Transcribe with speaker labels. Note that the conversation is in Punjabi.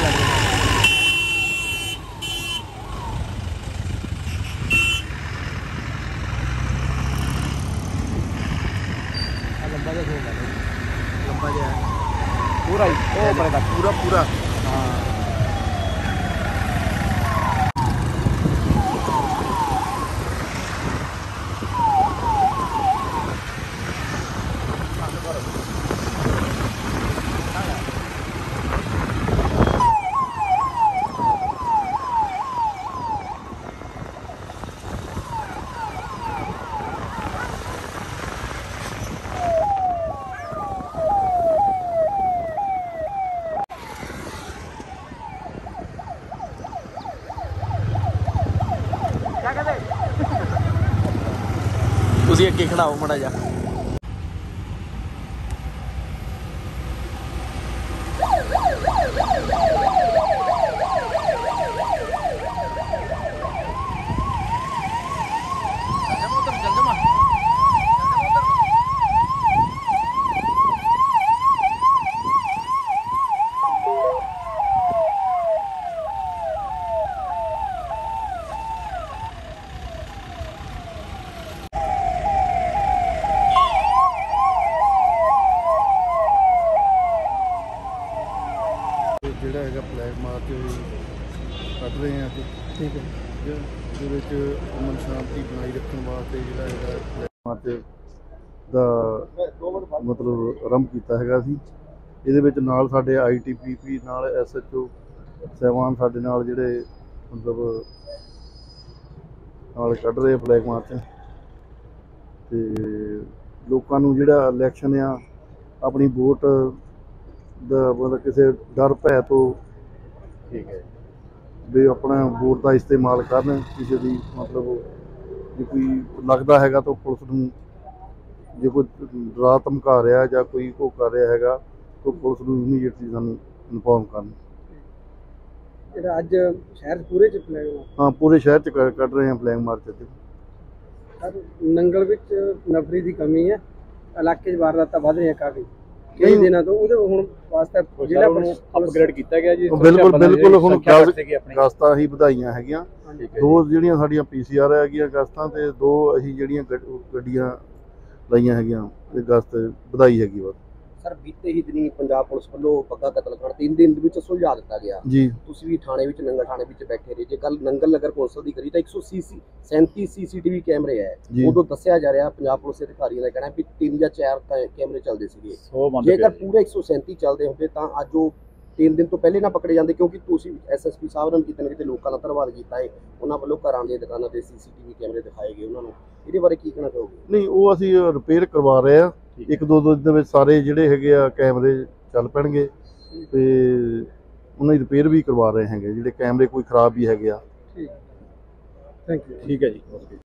Speaker 1: ਆ
Speaker 2: ਲੰਬਾ ਜਿਹਾ ਫੇਰ ਲੱਗ ਆ ਲੰਬਾ ਜਿਹਾ ਫੇਰ ਲੱਗ ਲੰਬਾ ਜਿਹਾ
Speaker 1: ਪੂਰਾ ਹੀ ਉਹ ਪਰੇ ਤੱਕ
Speaker 2: ਪੂਰਾ ਪੂਰਾ
Speaker 1: ਹਾਂ
Speaker 2: ਤੁਸੀਂ ਅੱਗੇ ਖੜਾਓ ਮੜਾ ਜਾ ਜਮਾ ਉਧਰ ਚੱਲ ਜਮਾ
Speaker 3: ਠੀਕ ਹੈ
Speaker 4: ਦੇ ਵਿੱਚ ਅਮਨ ਸ਼ਾਂਤੀ ਬਣਾਈ ਜਿਹੜਾ ਹੈਗਾ ਮਾਰਚ ਦਾ ਮਤਲਬ ਆਰੰਭ ਕੀਤਾ ਹੈਗਾ ਸੀ। ਇਹਦੇ ਵਿੱਚ ਨਾਲ ਸਾਡੇ ਆਈਟੀਪੀਪੀ ਨਾਲ ਐਸਐਚਓ ਸਹਿਬਾਨ ਸਾਡੇ ਨਾਲ ਜਿਹੜੇ ਮਤਲਬ ਨਾਲ ਕੱਢ ਰਹੇ ਫਲੈਗ ਮਾਰਚ ਤੇ ਲੋਕਾਂ ਨੂੰ ਜਿਹੜਾ ਇਲੈਕਸ਼ਨ ਆ ਆਪਣੀ ਵੋਟ ਦਾ ਮਤਲਬ ਕਿਸੇ ਡਰ ਭੈ ਤੋਂ
Speaker 5: ਠੀਕ ਹੈ।
Speaker 4: ਵੀ ਆਪਣਾ ਵੋਟ ਦਾ ਇਸਤੇਮਾਲ ਕਰਨ ਕਿਸੇ ਦੀ ਮਤਲਬ ਜੇ ਕੋਈ ਲੱਗਦਾ ਹੈਗਾ ਤਾਂ ਪੁਲਿਸ ਨੂੰ ਜੇ ਕੋਈ ਡਰਾ ਧਮਕਾ ਰਿਹਾ ਜਾਂ ਕੋਈ ਕੋ ਕਰ ਰਿਹਾ ਹੈਗਾ ਤਾਂ ਪੁਲਿਸ ਨੂੰ ਇਮੀਡੀਏਟਲੀ ਸਾਨੂੰ ਇਨਫੋਰਮ ਕਰਨ।
Speaker 3: ਜਿਹੜਾ ਅੱਜ ਸ਼ਹਿਰ ਪੂਰੇ ਚ ਫਲੈਗ
Speaker 4: ਹਾਂ ਪੂਰੇ ਸ਼ਹਿਰ ਚ ਕੱਢ ਰਹੇ ਹਾਂ ਫਲੈਗ ਮਾਰਚ ਅੱਜ
Speaker 3: ਨੰਗਲ ਵਿੱਚ ਨਫਰੀ ਦੀ ਕਮੀ ਹੈ। ਇਲਾਕੇ 'ਚ ਵਾਰਦਾਤਾਂ ਵੱਧ ਰਹੀਆਂ ਕਾਫੀ। ਕਈ। ਦਿਨਾਂ ਤੋਂ ਉਹਦੇ ਹੁਣ ਵਾਸਤੇ ਪੁਲਿਸ
Speaker 1: ਅਪਗ੍ਰੇਡ ਕੀਤਾ ਗਿਆ ਜੀ
Speaker 4: ਬਿਲਕੁਲ ਬਿਲਕੁਲ ਹੁਣ ਗਸਤਾਂ ਹੀ ਵਧਾਈਆਂ ਹੈਗੀਆਂ। ਦੋ ਜਿਹੜੀਆਂ ਸਾਡੀਆਂ ਪੀਸੀਆਰ ਹੈਗੀਆਂ ਗਸਤਾਂ ਤੇ ਦੋ ਅਸੀਂ ਜਿਹੜੀਆਂ ਗੱਡ- ਗੱਡੀਆਂ ਲਾਈਆਂ ਹੈਗੀਆਂ ਤੇ ਗਸਤ ਵਧਾਈ ਹੈਗੀ ਬਸ
Speaker 5: ਸਰ ਬੀਤੇ ਹੀ ਦਿਨੀ ਪੰਜਾਬ ਪੁਲਿਸ ਵੱਲੋਂ ਪੱਗਾ ਕਤਲकांड ਤਿੰਨ ਦਿਨ ਦੇ ਵਿੱਚ ਸੁਲਝਾ ਦਿੱਤਾ ਗਿਆ।
Speaker 4: ਜੀ।
Speaker 5: ਤੁਸੀਂ ਵੀ ਥਾਣੇ ਵਿੱਚ ਨੰਗਲ ਥਾਣੇ ਵਿੱਚ ਬੈਠੇ ਰਹੇ। ਜੇ ਕੱਲ ਨੰਗਲ ਨਗਰ ਕੌਂਸਲ ਦੀ ਕਰੀ ਤਾਂ 130 37 ਸੀਸੀਟੀਵੀ ਕੈਮਰੇ ਹੈ। ਉਦੋਂ ਦੱਸਿਆ ਜਾ ਰਿਹਾ ਪੰਜਾਬ ਪੁਲਿਸ ਦੇ ਅਧਿਕਾਰੀਆਂ ਦਾ ਕਹਿਣਾ ਵੀ ਤਿੰਨ ਜਾਂ ਚਾਰ ਕੈਮਰੇ ਚੱਲਦੇ ਸੀਗੇ।
Speaker 1: 100 ਬੰਦ
Speaker 5: ਜੇਕਰ ਪੂਰੇ 137 ਚੱਲਦੇ ਹੁੰਦੇ ਤਾਂ ਅੱਜ ਉਹ ਤਿੰਨ ਦਿਨ ਤੋਂ ਪਹਿਲੇ ਨਾ ਪਕੜੇ ਜਾਂਦੇ ਕਿਉਂਕਿ ਤੁਸੀਂ ਐਸਐਸਪੀ ਸਾਹਿਬ ਨੇ ਕਿਤੇ ਨਾ ਕਿਤੇ ਲੋਕਾਂ ਦਾ ਧੰਨਵਾਦ ਕੀਤਾ ਹੈ। ਉਹਨਾਂ ਵੱਲੋਂ ਘਰਾਂ ਦੀਆਂ ਦੁਕਾਨਾਂ ਤੇ ਸੀਸੀਟੀਵੀ ਕੈਮਰੇ ਦਿਖਾਏ ਗਏ ਉਹਨਾਂ ਨੂੰ। ਇਹਦੇ ਬਾਰੇ ਕੀ ਕਹਿਣਾ ਚਾਹੋਗੇ?
Speaker 4: ਨਹੀਂ ਉਹ ਅਸੀਂ ਰਿਪੇਅਰ ਕਰਵਾ ਰਹੇ ਆ ਇੱਕ ਦੋ ਦਿਨ ਦੇ ਵਿੱਚ ਸਾਰੇ ਜਿਹੜੇ ਹੈਗੇ ਆ ਕੈਮਰੇ ਚੱਲ ਪੈਣਗੇ ਤੇ ਉਹਨਾਂ ਦੀ ਰਿਪੇਅਰ ਵੀ ਕਰਵਾ ਰਹੇ ਹੈਗੇ ਜਿਹੜੇ ਕੈਮਰੇ ਕੋਈ ਖਰਾਬ ਵੀ ਹੈਗੇ ਆ।
Speaker 3: ਥੈਂਕ ਯੂ
Speaker 1: ਠੀਕ ਹੈ ਜੀ।